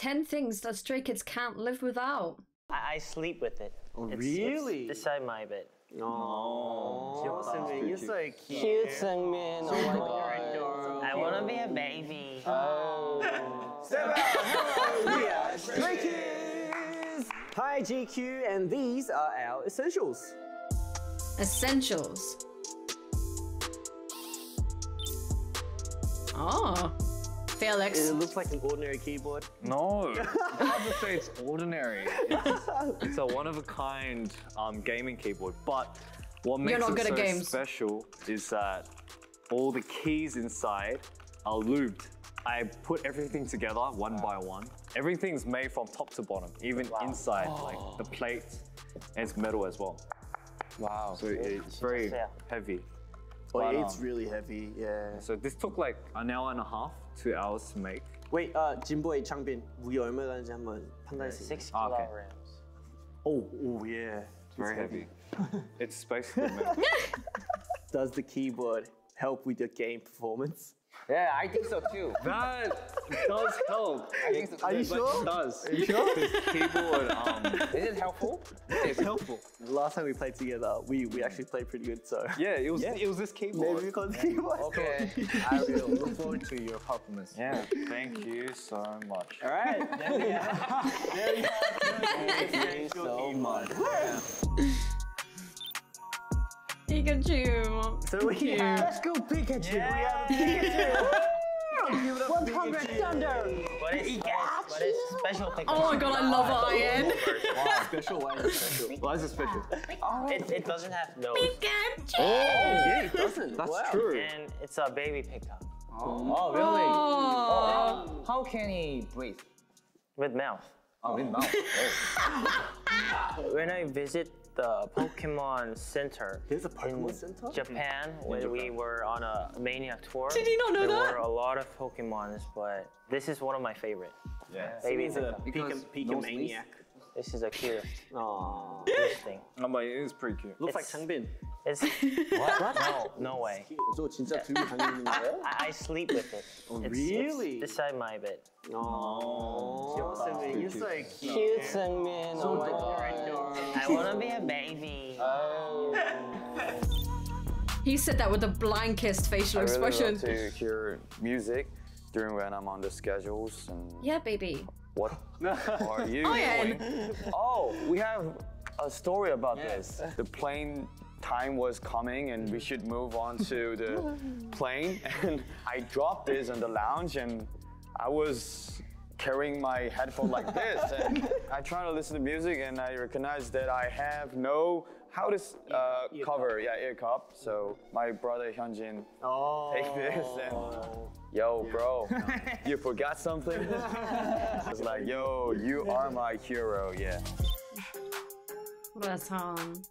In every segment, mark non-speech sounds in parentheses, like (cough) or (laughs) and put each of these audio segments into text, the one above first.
10 things that stray kids can't live without. I, I sleep with it. Oh, It's- really? It's beside my bed. Oh, Seungmin, you're so cute. Cute Seungmin. Oh my god. I wanna be a baby. Oh. Step out! Hello, we are Stray Kids! Hi, GQ, and these are our essentials. Essentials. Oh. Felix. It looks like an ordinary keyboard. No, I have to say it's ordinary. It's, it's a one-of-a-kind um, gaming keyboard, but what makes not it good at so games. special is that all the keys inside are lubed. I put everything together one by one. Everything's made from top to bottom, even inside, like the plate, and it's metal as well. Wow. So it's very heavy. Oh, But, it's um, really heavy, yeah. So this took like an hour and a half, two hours to make. Wait, uh, 진보의 창빈, 무게 얼마인지 한번 판단해 주세요. Six Ah, okay. kilograms. Oh, oh yeah. It's very heavy. it's basically (laughs) metal. Does the keyboard help with your game performance? Yeah, I think so too. (laughs) That does help. I think so. Are you sure? It does. Are you sure? This keyboard, um, Is it helpful? it's helpful. The last time we played together, we, we actually played pretty good, so. Yeah, it was Yeah. it was this keyboard. Maybe because the keyboard. Okay. I will look forward to your performance. Yeah, thank you so much. All right. There we have. There we have. Thank you so much. Pikachu. So we have. Let's go Pikachu. We have Pikachu. (laughs) Give it up, 100 Thunder. What is, what is special thing? Oh my god, I love Iron. (laughs) Wow, special. Why is it special? Why is it special? It, it doesn't have nose. Pikachu. Oh, yeah, it doesn't. That's wow. true. And it's a baby pickup oh, oh, really? Oh. How can he breathe? with mouth. Oh, in mouth. (laughs) When I visit the Pokemon Center There's a Pokemon in Center? Japan, when we were on a Maniac tour, Did you not know there that? There were a lot of Pokemons, but this is one of my favorite. Yeah. Baby He's a pickup. Pika, Because no Pika This is a cute. Aww. cutest thing. No, but it is pretty cute. Looks like It's- 창빈. It's (laughs) what? (laughs) what? No, no way. I, I sleep with it. Oh, it's, really? It's beside my bed. Oh, Hyosungmin, you're so cute. Cute Seungmin, oh my god. I wanna be a baby. Oh. He said that with the blankest facial I really expression. Love to hear music during when I'm on the schedules and. Yeah, baby. What are (laughs) you? Oh, yeah. oh, we have a story about yes. this. The plane time was coming and we should move on to the (laughs) plane. And I dropped this in the lounge and I was carrying my headphone like this. And (laughs) I try to listen to music and I recognize that I have no how to s- uh, cover. Yeah ear cup. So my brother Hyunjin Oh. take this and yo bro (laughs) you forgot something? It's like yo you are my hero. Yeah. That's um.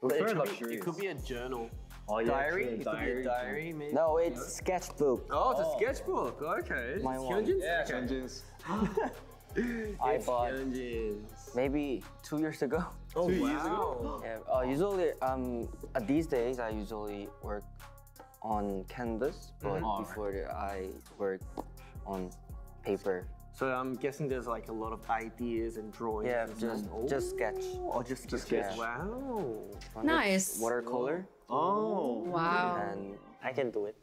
But it could, be, it could be a journal. Oh, yeah, diary? true, It could be a diary, maybe. No, it's sketchbook. Oh, it's a sketchbook. Okay. My (laughs) It's one. Hyunjin's? Yeah, Hyunjin's. I bought Hyunjin's. maybe two years ago. Oh, Two years wow. (laughs) Yeah, uh, usually, um, uh, these days I usually work on canvas, but Oh, before that I work on paper. So I'm guessing there's like a lot of ideas and drawings. Yeah, and just stuff. just sketch. Oh, just, just sketch. Wow. Nice. Watercolor Oh. Wow. and. I can do it.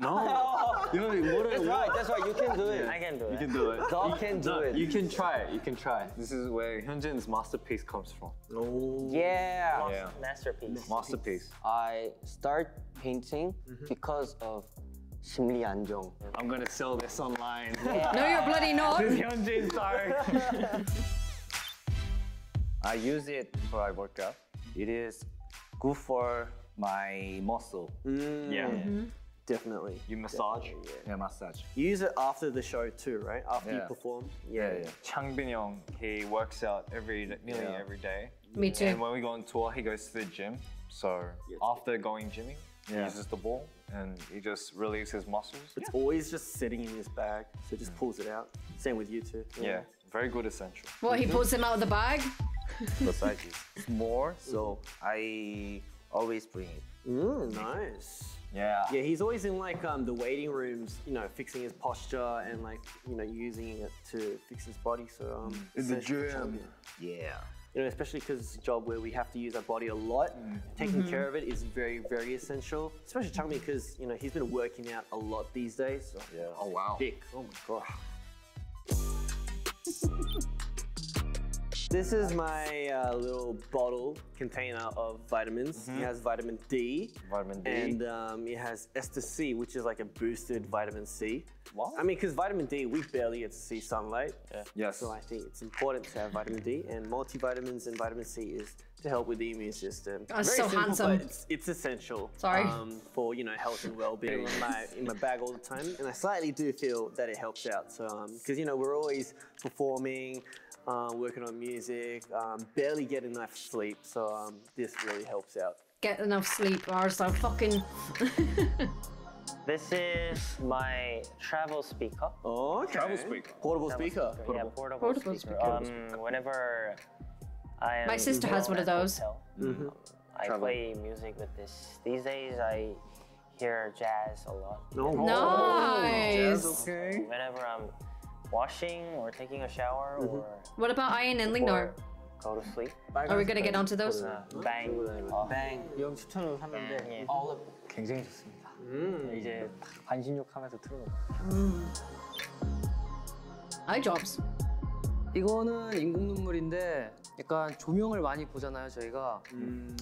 No. (laughs) you know, what That's right. That's right. You can do it. I can do it. You can do it. (laughs) Dog can do No, it. You can try it. You can try. This is where Hyunjin's masterpiece comes from. Oh. Yeah. Yeah. Masterpiece. Masterpiece. I start painting mm-hmm. because of 심리 안정. I'm gonna sell this online. (laughs) No, you're bloody not. Hyunjin's dark. I use it for I work out. It is good for my muscle. Yeah. Definitely. You massage. Definitely, Yeah, massage. You use it after the show too, right? After you Yeah. perform. Yeah, yeah. Changbin Young, he works out every nearly Yeah. every day. Me too. And when we go on tour, he goes to the gym. So after going gymming, he Yeah. uses the ball and he just relieves his muscles. It's always just sitting in his bag, so just pulls it out. Same with you too. Yeah, very good essential. Well, he pulls him out of the bag? (laughs) besides it's more so I always bring it. Mm, nice. Yeah. Yeah, he's always in like um, the waiting rooms, you know, fixing his posture and like you know using it to fix his body. So um, In the gym. champion. Yeah. You know, especially because it's a job where we have to use our body a lot. Taking mm-hmm. care of it is very, very essential. Especially Changmi because you know he's been working out a lot these days. So. Yeah. Oh wow. Thick. Oh my god. This is my uh, little bottle container of vitamins. It has vitamin D. Vitamin D. And um, it has Ester C, which is like a boosted vitamin C. What? I mean, because vitamin D, we barely get to see sunlight. Yes. So I think it's important to have vitamin D, and multivitamins and vitamin C is to help with the immune system. That's Very so simple, handsome. But it's, it's essential. Sorry. Um, for you know health and well-being in my (laughs) in my bag all the time, and I slightly do feel that it helps out. So because you know we're always performing. Uh, working on music, um, barely get enough sleep, so um, this really helps out. Get enough sleep or so fucking. (laughs) This is my travel speaker. Oh, okay. Travel speaker. Portable speaker. Yeah, portable, Portable speaker. speaker. Um, whenever I am my sister has one of those. Mm-hmm. Mm -hmm. I Trouble. play music with this. These days, I hear jazz a lot. No, oh, nice. Jazz, okay. Whenever I'm washing or taking a shower mm -hmm. or. What about I.N and Lee Know? Go to sleep. Are we gonna get onto those? Uh, bang. Bang. 형 추천을 샀는데 yeah. all of 굉장히 좋습니다. 음. 이제 관심욕 하면서 틀어놓고. 음. Eye jobs. 이거는 인공 눈물인데 약간 조명을 많이 보잖아요 저희가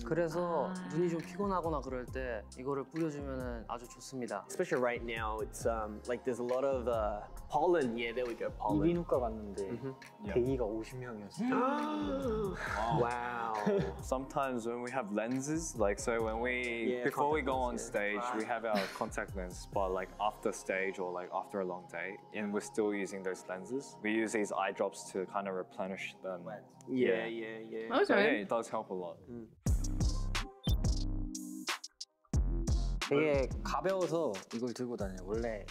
그래서 눈이 좀 피곤하거나 그럴 때 이거를 뿌려주면 아주 좋습니다. Especially right now, it's um, like there's a lot of uh, pollen. Yeah, there we go, pollen. 이비인후과 갔는데 대기가 50명이었어요. Wow. Sometimes when we have lenses, like so when we Yeah, before we contact go on yeah. stage, we have our contact lens, but like after stage or like after a long day, and we're still using those lenses. We use these eye drops to kind of replenish them. yeah, yeah, yeah. So yeah, Okay. it does help a lot. 되게 가벼워서 이걸 들고 다녀요. 원래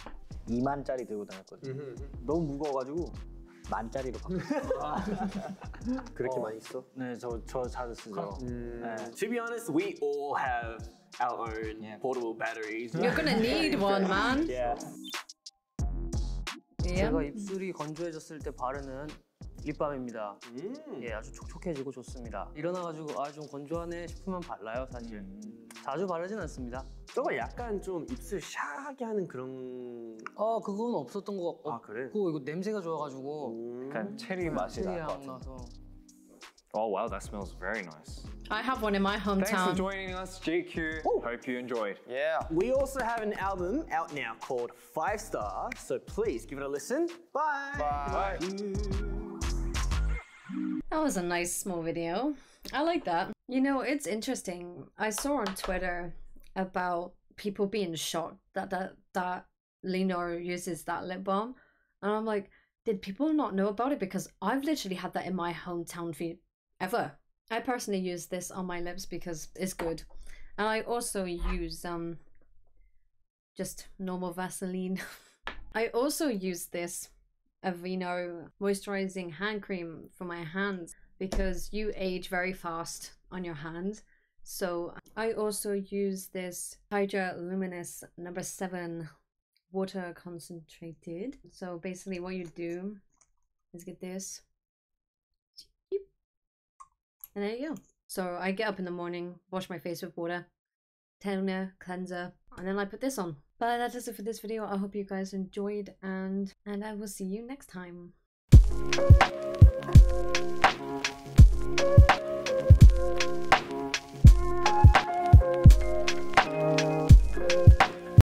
2만짜리 들고 다녔거든요. 너무 무거워가지고 만짜리로 바꿨어요. (laughs) 그렇게 많이 써? 네, 저, 저 자주 쓰죠. 네. To be honest, we all have our own Yeah. portable batteries. You're gonna need (laughs) one, man. Yeah. Yeah. 제가 입술이 건조해졌을 때 바르는 립밤입니다. 예, 아주 촉촉해지고 좋습니다. 일어나가지고 아 좀 건조하네 싶으면 발라요, 사실. 자주 바르진 않습니다. 저거 약간 좀 입술 샤하게 하는 그런. 어, 그건 없었던 거 아, 그래? 없고 이거 냄새가 좋아가지고 약간 체리 맛이 날것 체리향 같아. 나서 Oh wow, that smells very nice. I have one in my hometown. Thanks for joining us, GQ. Hope you enjoyed. Yeah. We also have an album out now called Five Star, so please give it a listen. Bye. Bye. That was a nice small video. I like that. You know, it's interesting. I saw on Twitter about people being shocked that that that Lee Know uses that lip balm, and I'm like, did people not know about it? Because I've literally had that in my hometown for ever. I personally use this on my lips because it's good, and I also use um just normal Vaseline. (laughs) I also use this Aveeno moisturizing hand cream for my hands because you age very fast on your hands. So I also use this Hydra Luminous number seven water concentrated. So basically, what you do is get this, and there you go. So I get up in the morning, wash my face with water, toner, cleanser, and then I put this on. But that is it for this video. I hope you guys enjoyed and and I will see you next time.